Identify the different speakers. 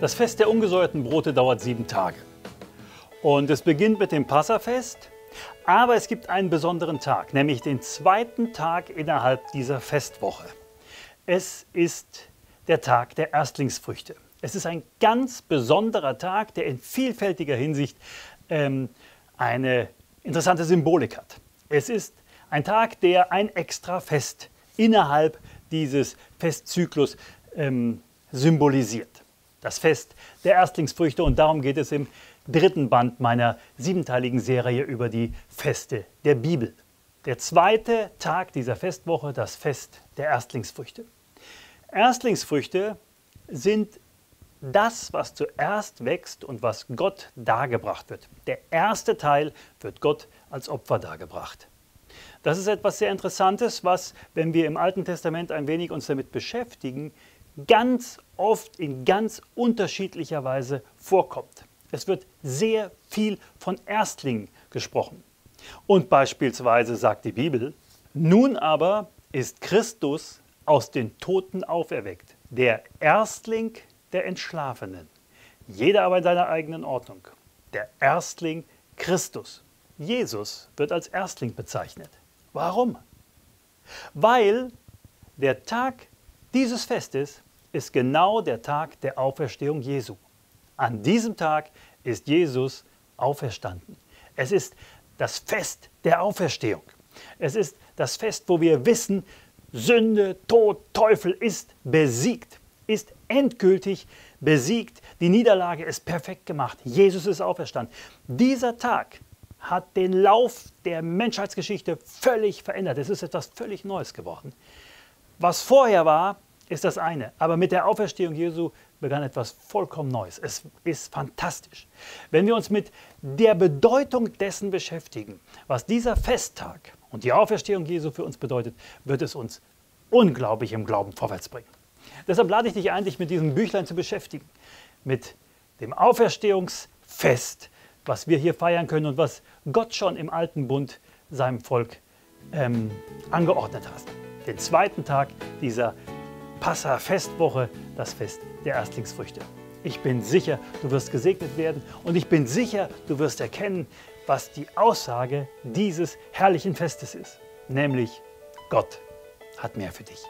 Speaker 1: Das Fest der ungesäuerten Brote dauert sieben Tage. Und es beginnt mit dem Passafest, aber es gibt einen besonderen Tag, nämlich den zweiten Tag innerhalb dieser Festwoche. Es ist der Tag der Erstlingsfrüchte. Es ist ein ganz besonderer Tag, der in vielfältiger Hinsicht ähm, eine interessante Symbolik hat. Es ist ein Tag, der ein extra Fest innerhalb dieses Festzyklus ähm, symbolisiert das Fest der Erstlingsfrüchte. Und darum geht es im dritten Band meiner siebenteiligen Serie über die Feste der Bibel. Der zweite Tag dieser Festwoche, das Fest der Erstlingsfrüchte. Erstlingsfrüchte sind das, was zuerst wächst und was Gott dargebracht wird. Der erste Teil wird Gott als Opfer dargebracht. Das ist etwas sehr Interessantes, was, wenn wir im Alten Testament ein wenig uns damit beschäftigen, ganz oft in ganz unterschiedlicher Weise vorkommt. Es wird sehr viel von Erstlingen gesprochen. Und beispielsweise sagt die Bibel, nun aber ist Christus aus den Toten auferweckt, der Erstling der Entschlafenen. Jeder aber in seiner eigenen Ordnung. Der Erstling Christus. Jesus wird als Erstling bezeichnet. Warum? Weil der Tag dieses Festes ist genau der Tag der Auferstehung Jesu. An diesem Tag ist Jesus auferstanden. Es ist das Fest der Auferstehung. Es ist das Fest, wo wir wissen, Sünde, Tod, Teufel ist besiegt, ist endgültig besiegt. Die Niederlage ist perfekt gemacht. Jesus ist auferstanden. Dieser Tag hat den Lauf der Menschheitsgeschichte völlig verändert. Es ist etwas völlig Neues geworden. Was vorher war, ist das eine. Aber mit der Auferstehung Jesu begann etwas vollkommen Neues. Es ist fantastisch. Wenn wir uns mit der Bedeutung dessen beschäftigen, was dieser Festtag und die Auferstehung Jesu für uns bedeutet, wird es uns unglaublich im Glauben vorwärts bringen. Deshalb lade ich dich ein, dich mit diesem Büchlein zu beschäftigen. Mit dem Auferstehungsfest, was wir hier feiern können und was Gott schon im alten Bund seinem Volk ähm, angeordnet hat den zweiten Tag dieser Passa-Festwoche, das Fest der Erstlingsfrüchte. Ich bin sicher, du wirst gesegnet werden und ich bin sicher, du wirst erkennen, was die Aussage dieses herrlichen Festes ist, nämlich Gott hat mehr für dich.